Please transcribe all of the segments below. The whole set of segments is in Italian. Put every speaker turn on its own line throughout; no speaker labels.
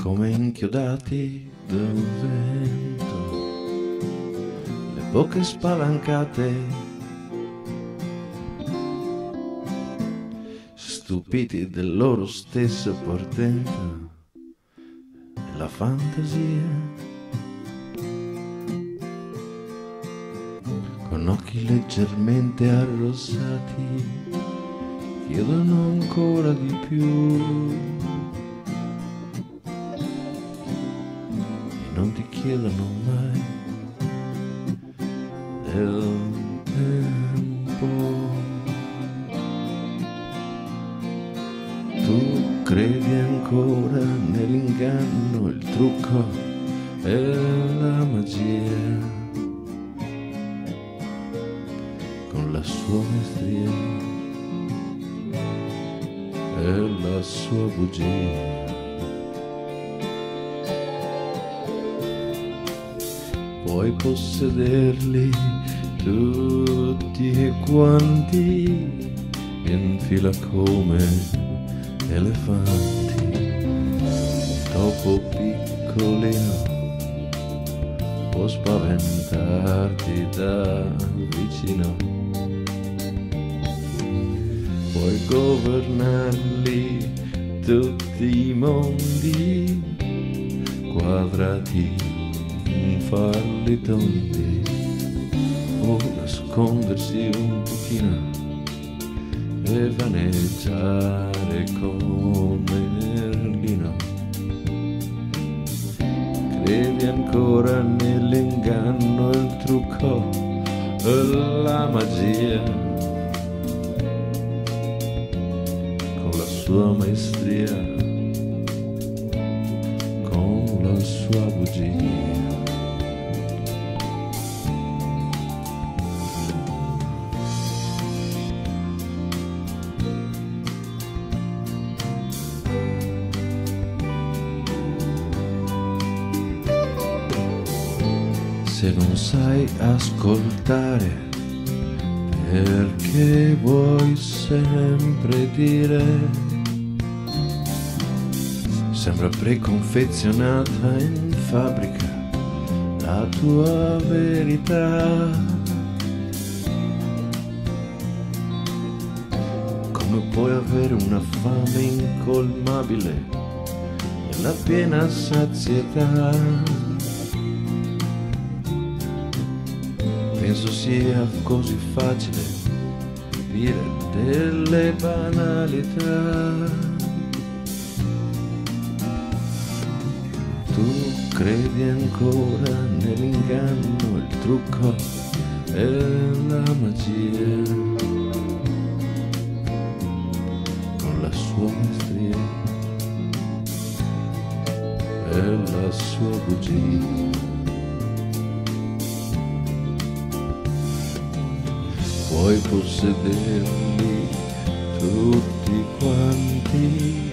come inchiodati dal vento, le bocche spalancate, stupiti del loro stesso portento e la fantasia. Con occhi leggermente arrossati, chiedono ancora di più. Chiedono mai del tempo. Tu credi ancora nell'inganno, il trucco e la magia. Con la sua maestria e la sua bugia. Puoi possederli tutti e quanti in fila come elefanti. Troppo piccolino può spaventarti da vicino. Puoi governarli tutti i mondi quadrati farli tondi o nascondersi un pochino e vaneggiare come Merlino. Credi ancora nell'inganno, il trucco e la magia con la sua maestria, con la sua bugia. Se non sai ascoltare, perché vuoi sempre dire, sembra preconfezionata in fabbrica la tua verità. Come puoi avere una fame incolmabile nella piena sazietà? Penso sia così facile dire delle banalità. Tu credi ancora nell'inganno, il trucco e la magia. Con la sua maestria e la sua bugia. Puoi possederli tutti quanti,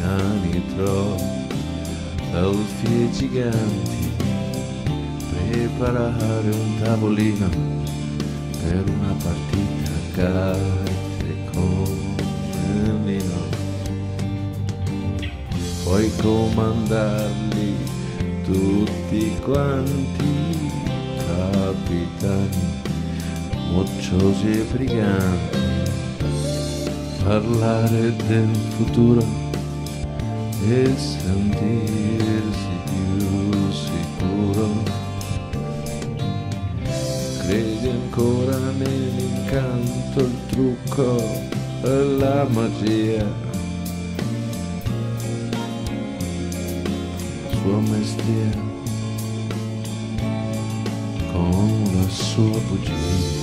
nani troppi, elfi e giganti, preparare un tavolino per una partita a carte con Merlino. Puoi comandarli tutti quanti, capitani mocciosi e briganti, parlare del futuro e sentirsi più sicuro. Credi ancora nell'incanto, il trucco e la magia. Sua maestria con la sua bugia.